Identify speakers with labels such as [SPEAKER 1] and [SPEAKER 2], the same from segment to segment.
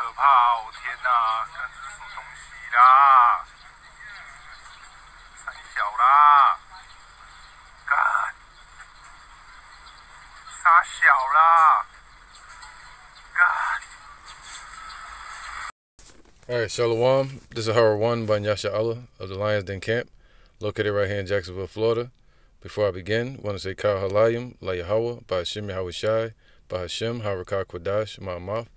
[SPEAKER 1] 可怕哦！天哪，看这是树丛袭啦，三小啦，干，杀小啦，
[SPEAKER 2] 干。All right, Shalom. This is Hara 1 by Nyasha Allah of the Lions Den Camp, located right here in Jacksonville, Florida. Before I begin, I want to say Kal Halayim, La Yahawah, by Hashem Yahawashi, by Hashem, Harakah Kodash, Ma'amaf,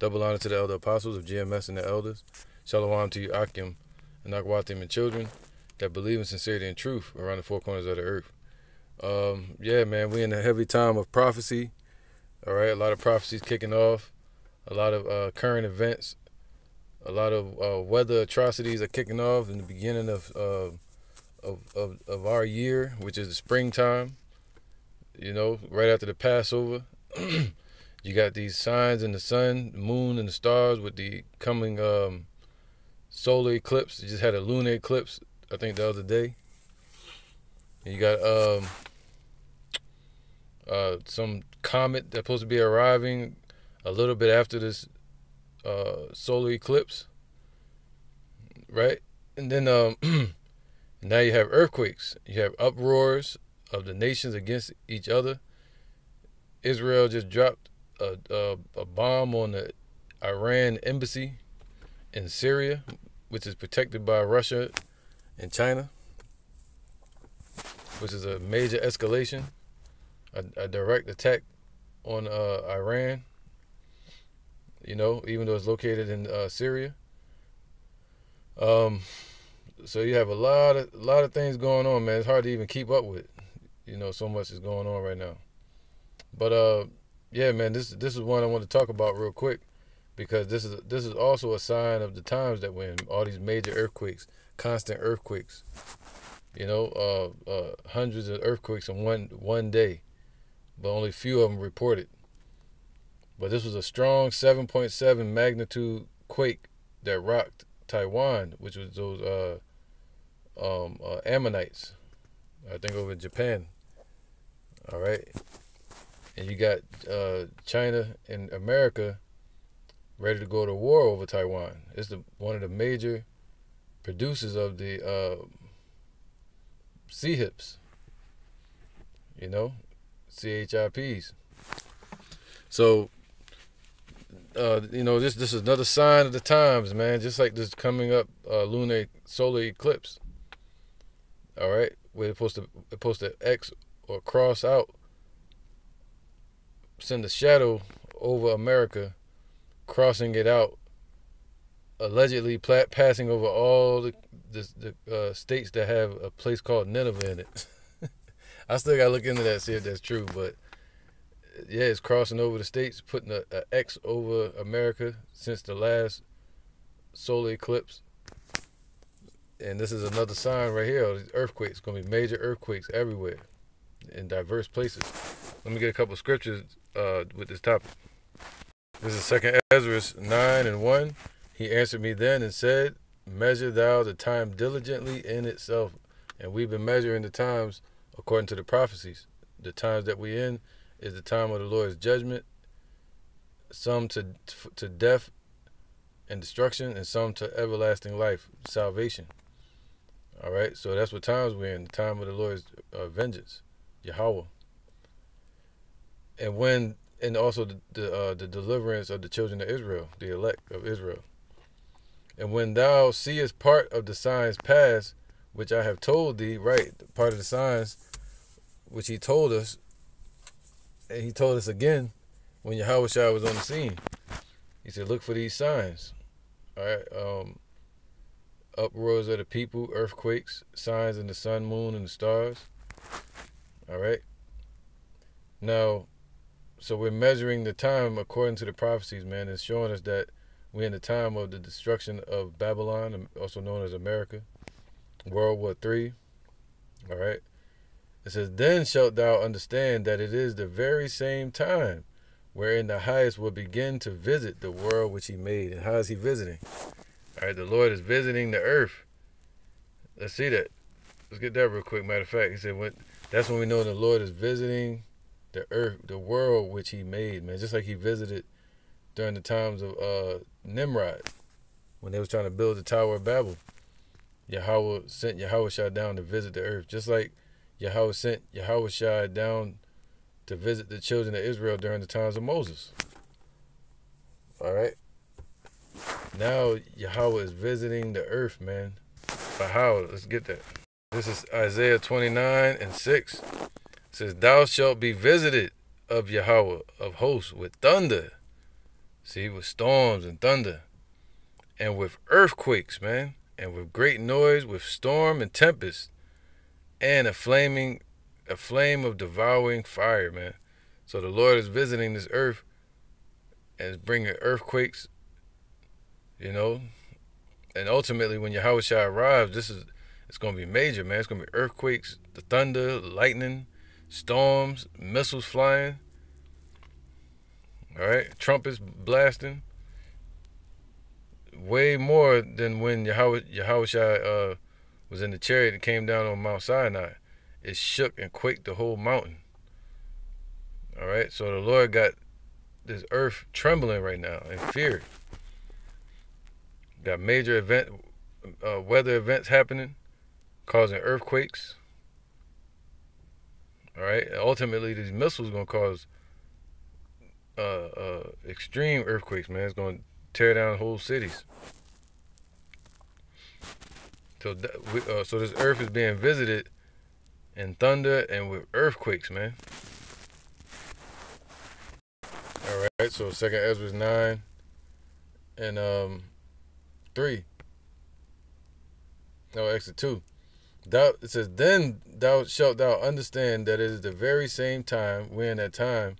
[SPEAKER 2] Double honor to the elder apostles of GMS and the elders. Shalom to you, Akim, and Akwatim and children that believe in sincerity and truth around the four corners of the earth. Um, yeah, man, we in a heavy time of prophecy. All right, a lot of prophecies kicking off, a lot of uh, current events, a lot of uh, weather atrocities are kicking off in the beginning of, uh, of, of of our year, which is the springtime. You know, right after the Passover. you got these signs in the sun, moon, and the stars with the coming um, solar eclipse. You just had a lunar eclipse, I think, the other day. And you got um, uh, some comet that's supposed to be arriving a little bit after this uh, solar eclipse, right? And then um, now you have earthquakes. You have uproars of the nations against each other. Israel just dropped a, a, a bomb on the Iran embassy in Syria, which is protected by Russia and China, which is a major escalation, a, a direct attack on uh, Iran. You know, even though it's located in uh, Syria. Um, so you have a lot of a lot of things going on, man. It's hard to even keep up with. You know, so much is going on right now. But uh, yeah, man, this this is one I want to talk about real quick because this is this is also a sign of the times that when all these major earthquakes, constant earthquakes, you know, uh, uh, hundreds of earthquakes in one one day, but only few of them reported. But this was a strong 7.7 magnitude quake that rocked Taiwan, which was those uh, um, uh, Ammonites, I think over in Japan. All right and you got uh, China and America ready to go to war over Taiwan. It's the one of the major producers of the uh, CHIPs, you know, CHIPs. So, uh, you know, this this is another sign of the times, man. Just like this coming up uh, lunar solar eclipse. All right, we're supposed to supposed to X or cross out send a shadow over America, crossing it out, allegedly pla- passing over all the the, the uh, states that have a place called Nineveh in it. I still gotta look into that, see if that's true. But yeah, it's crossing over the states, putting a, a X over America since the last solar eclipse. And this is another sign right here. These earthquakes, gonna be major earthquakes everywhere, in diverse places. Let me get a couple scriptures uh, with this topic. This is Second Esdras 9 and 1. He answered me then and said, Measure thou the time diligently in itself. And we've been measuring the times according to the prophecies. The times that we in is the time of the Lord's judgment, some to to death and destruction, and some to everlasting life, salvation. All right, so that's what times we're in, the time of the Lord's uh, vengeance, Yahawah and when and also the the, uh, the deliverance of the children of Israel, the elect of Israel. And when thou seest part of the signs pass, which I have told thee, right, part of the signs which he told us, and he told us again when Yahweh was on the scene. He said, Look for these signs. All right. Um, uproars of the people, earthquakes, signs in the sun, moon, and the stars. All right. Now, so we're measuring the time according to the prophecies, man. It's showing us that we're in the time of the destruction of Babylon, um, also known as America, World War Three. All right. It says, Then shalt thou understand that it is the very same time wherein the highest will begin to visit the world which he made. And how is he visiting? All right, the Lord is visiting the earth. Let's see that. Let's get that real quick. Matter of fact, he said, when, that's when we know the Lord is visiting the earth, the world which he made, man. Just like he visited during the times of uh, Nimrod when they was trying to build the Tower of Babel. Yahawah sent Yahawashi down to visit the earth, just like Yahawah sent Yahawashi down to visit the children of Israel during the times of Moses. All right. Now Yahawah is visiting the earth, man. But how? Let's get that. This is Isaiah 29 and 6. Says, Thou shalt be visited of Yahawah of hosts with thunder. See, with storms and thunder. And with earthquakes, man. And with great noise, with storm and tempest. And a flaming a flame of devouring fire, man. So the Lord is visiting this earth and is bringing earthquakes, you know. And ultimately, when Yahweh arrives, this is it's gonna be major, man. It's gonna be earthquakes, the thunder, lightning, storms, missiles flying. All right, trumpets blasting. Way more than when Yahawah uh, was in the chariot and came down on Mount Sinai it shook and quaked the whole mountain. All right, so the Lord got this earth trembling right now in fear. Got major event, uh, weather events happening, causing earthquakes. All right, ultimately these missiles gonna cause uh, uh, extreme earthquakes, man. It's gonna tear down whole cities. So, uh, so this earth is being visited in thunder and with earthquakes, man. All right, so Second Esdras nine and um three. No, exit two. Thou it says, Then thou shalt thou understand that it is the very same time, when that time,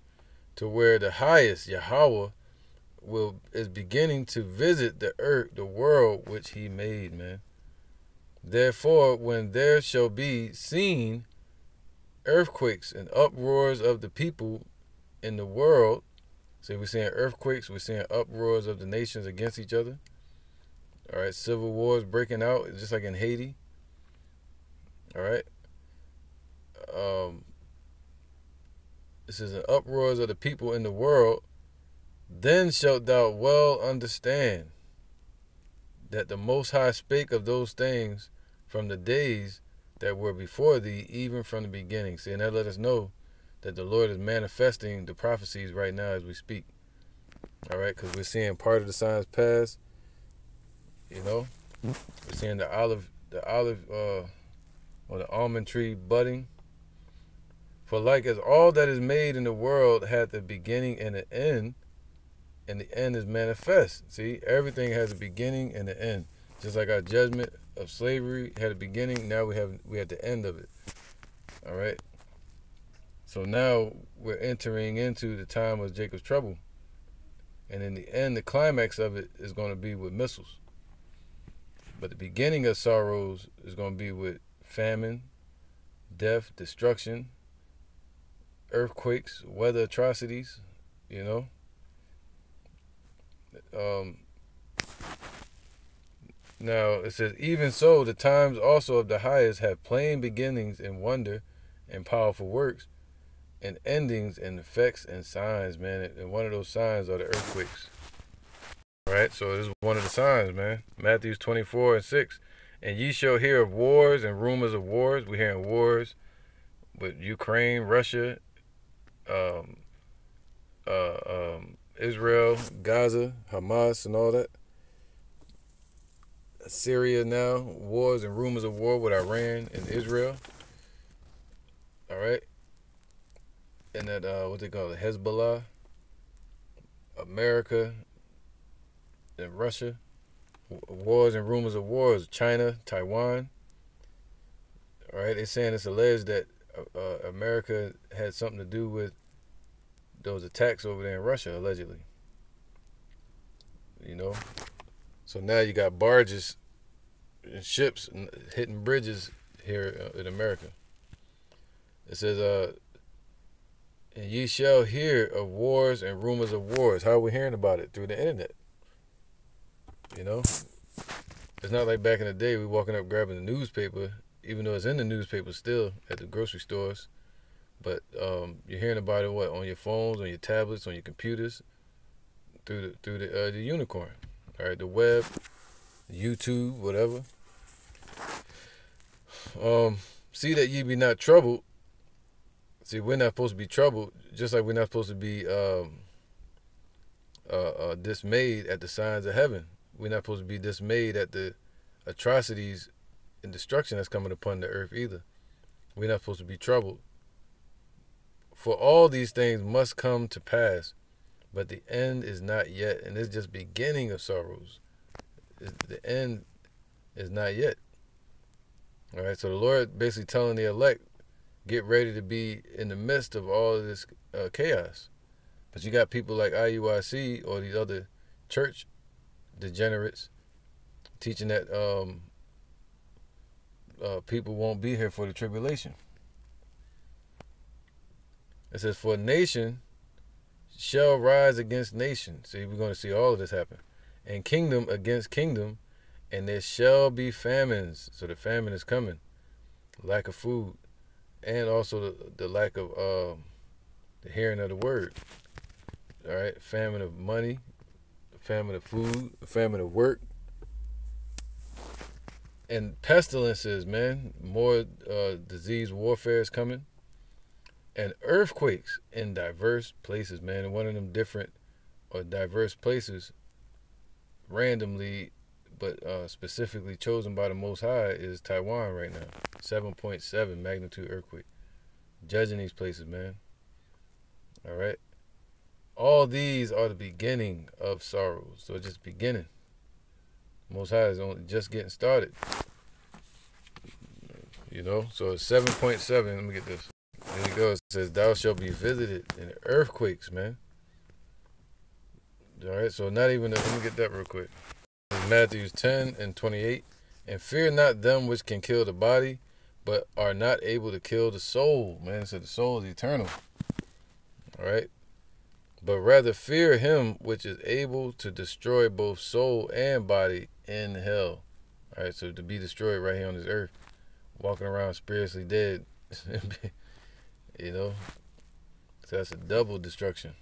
[SPEAKER 2] to where the highest Yahawah will is beginning to visit the earth, the world which he made, man. Therefore, when there shall be seen earthquakes and uproars of the people in the world. So we're seeing earthquakes, we're seeing uproars of the nations against each other. All right, civil wars breaking out, just like in Haiti. All right. Um, this is an uproars of the people in the world. Then shalt thou well understand that the Most High spake of those things from the days that were before thee, even from the beginning. See, and that let us know that the Lord is manifesting the prophecies right now as we speak. All right, because we're seeing part of the signs pass. You know, we're seeing the olive, the olive, uh, or the almond tree budding. For like as all that is made in the world hath a beginning and an end, and the end is manifest. See, everything has a beginning and an end. Just like our judgment of slavery had a beginning, now we have we had the end of it. All right. So now we're entering into the time of Jacob's trouble. And in the end, the climax of it is going to be with missiles. But the beginning of sorrows is going to be with famine, death, destruction, earthquakes, weather atrocities, you know. Um, now it says, even so, the times also of the highest have plain beginnings in wonder and powerful works, and endings and effects and signs, man. And one of those signs are the earthquakes. Right, so this is one of the signs, man. Matthew's 24 and 6. And ye shall hear of wars and rumors of wars. We're hearing wars with Ukraine, Russia, um, uh, um, Israel, Gaza, Hamas, and all that. Syria now, wars and rumors of war with Iran and Israel. All right. And that, uh, what they call it, Hezbollah, America, and Russia. Wars and rumors of wars, China, Taiwan. All right, they're saying it's alleged that uh, uh, America had something to do with those attacks over there in Russia, allegedly. You know, so now you got barges and ships hitting bridges here uh, in America. It says, uh, and ye shall hear of wars and rumors of wars. How are we hearing about it? Through the internet. You know? It's not like back in the day we walking up grabbing the newspaper, even though it's in the newspaper still at the grocery stores. But um, you're hearing about it what on your phones, on your tablets, on your computers, through the through the uh, the unicorn. All right, the web, YouTube, whatever. Um, see that ye be not troubled. See, we're not supposed to be troubled, just like we're not supposed to be um, uh, uh, dismayed at the signs of heaven. We're not supposed to be dismayed at the atrocities and destruction that's coming upon the earth either. We're not supposed to be troubled. For all these things must come to pass, but the end is not yet, and it's just beginning of sorrows. The end is not yet. All right, so the Lord basically telling the elect, get ready to be in the midst of all of this uh, chaos. But you got people like IUIC or these other church degenerates teaching that um, uh, people won't be here for the tribulation. It says, For a nation shall rise against nation. See, we're going to see all of this happen. And kingdom against kingdom, and there shall be famines. So the famine is coming. Lack of food. And also the, the lack of uh, the hearing of the word. All right, famine of money, famine of food, famine of work, and pestilences, man. More uh, disease warfare is coming, and earthquakes in diverse places, man. And one of them different or diverse places, randomly, but uh, specifically chosen by the Most High, is Taiwan right now. 7.7 magnitude earthquake. Judging these places, man. All right. All these are the beginning of sorrows. So just beginning. Most High is only just getting started. You know, so it's 7.7. Let me get this. There you go. It says, Thou shalt be visited in earthquakes, man. All right, so not even, let me get that real quick. Matthews 10 and 28. And fear not them which can kill the body, but are not able to kill the soul, man. So the soul is eternal. All right but rather fear him which is able to destroy both soul and body in hell. All right, so to be destroyed right here on this earth, walking around spiritually dead, you know, so that's a double destruction.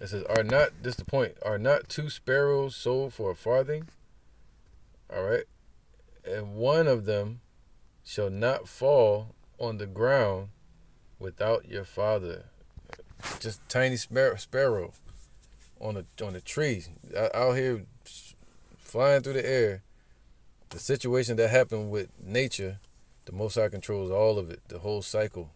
[SPEAKER 2] It says, "Are not this the point? Are not two sparrows sold for a farthing? All right, and one of them shall not fall on the ground without your Father." Just tiny sparrow on a on a tree out here flying through the air. The situation that happened with nature, the Most High controls all of it, the whole cycle.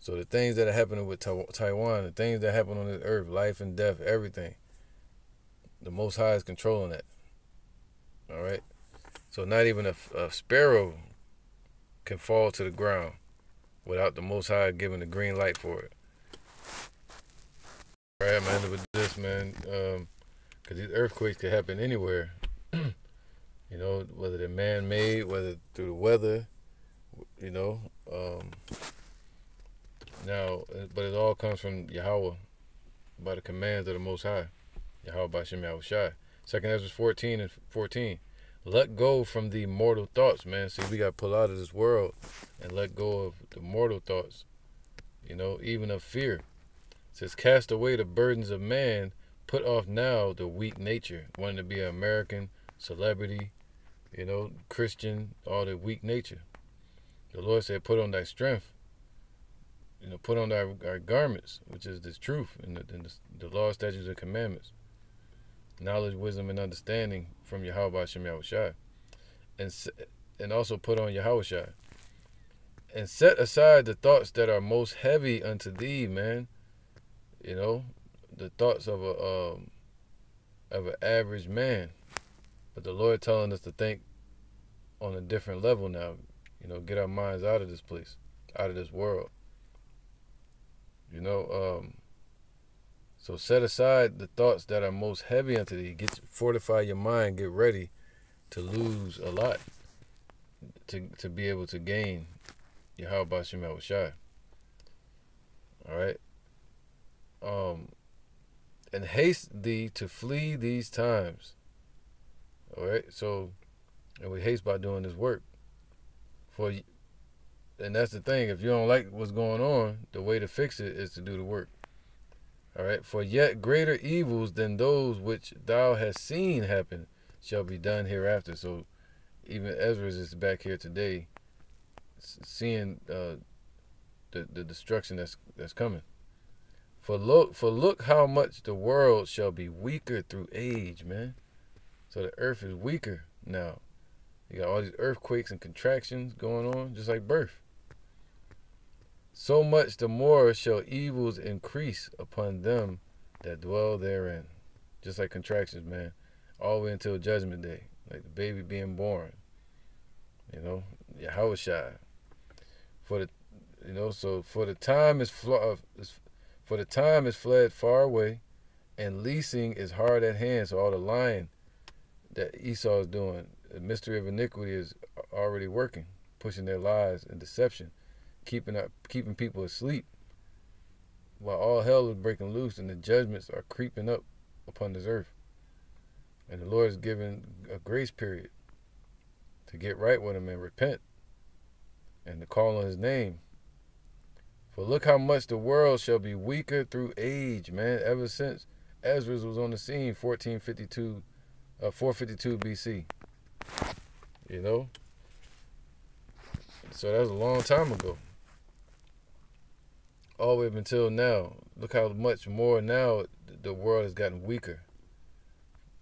[SPEAKER 2] So the things that are happening with Taiwan, the things that happen on this earth, life and death, everything, the Most High is controlling that. All right. So not even a, a sparrow can fall to the ground without the Most High giving the green light for it. All right, man. With this, man, because um, these earthquakes could happen anywhere. you know, whether they're man-made, whether through the weather. You know, um, now, but it all comes from Yahawah by the commands of the Most High. Yahawah by Shem Shai. Second Esdras 14 and 14. Let go from the mortal thoughts, man. See, we got to pull out of this world and let go of the mortal thoughts. You know, even of fear says, Cast away the burdens of man, put off now the weak nature. Wanting to be an American, celebrity, you know, Christian, all the weak nature. The Lord said, Put on thy strength. You know, put on thy our garments, which is this truth and the, the, the law, statutes, and commandments. Knowledge, wisdom, and understanding from Yahawah Shem Shai. And, and also put on Yahawashi. And set aside the thoughts that are most heavy unto thee, man you know, the thoughts of a um, of an average man. But the Lord telling us to think on a different level now. You know, get our minds out of this place, out of this world. You know, um, so set aside the thoughts that are most heavy unto thee. Get fortify your mind. Get ready to lose a lot to to be able to gain Yahawashi. All right um, and haste thee to flee these times. All right, so, and we haste by doing this work. For, and that's the thing. If you don't like what's going on, the way to fix it is to do the work. All right. For yet greater evils than those which thou hast seen happen shall be done hereafter. So even Ezra is back here today, seeing uh, the the destruction that's that's coming. For look for look how much the world shall be weaker through age, man. So the earth is weaker now. You got all these earthquakes and contractions going on, just like birth. So much the more shall evils increase upon them that dwell therein. Just like contractions, man. All the way until judgment day. Like the baby being born. You know, Yahushua. For the you know, so for the time is, fl- uh, for the time is fled far away, and leasing is hard at hand. So all the lying that Esau is doing, the mystery of iniquity is already working, pushing their lies and deception, keeping up, keeping people asleep, while all hell is breaking loose and the judgments are creeping up upon this earth. And the Lord is giving a grace period to get right with Him and repent, and to call on His name. For look how much the world shall be weaker through age, man. Ever since Ezra was on the scene, 1452 uh, 452 BC. You know? So that was a long time ago. All the way up until now. Look how much more now the world has gotten weaker.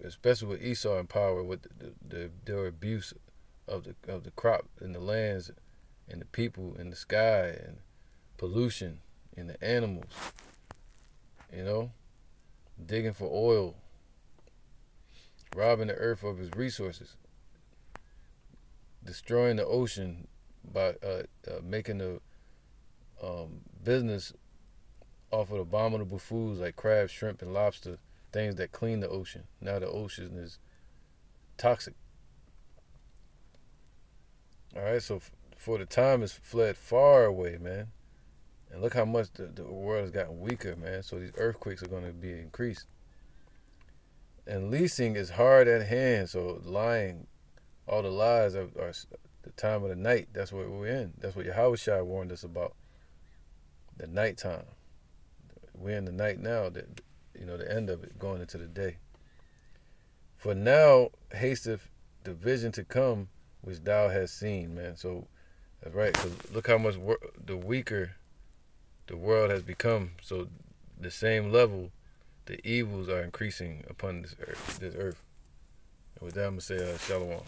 [SPEAKER 2] Especially with Esau in power, with the, the, their abuse of the of the crop and the lands and the people and the sky and pollution and the animals. You know? Digging for oil robbing the earth of its resources, destroying the ocean by uh, uh, making the um, business off of abominable foods like crab, shrimp, and lobster, things that clean the ocean. Now the ocean is toxic. All right, so for the time it's fled far away, man. And look how much the, the world has gotten weaker, man. So these earthquakes are going to be increased. And leasing is hard at hand. So lying, all the lies are, are the time of the night. That's what we're in. That's what Yahushua warned us about. The nighttime. We're in the night now. That you know the end of it, going into the day. For now hasteth the vision to come, which thou hast seen, man. So that's right. So look how much the weaker the world has become. So the same level the evils are increasing upon this earth. This earth. And with that, I'm gonna say uh, shalom.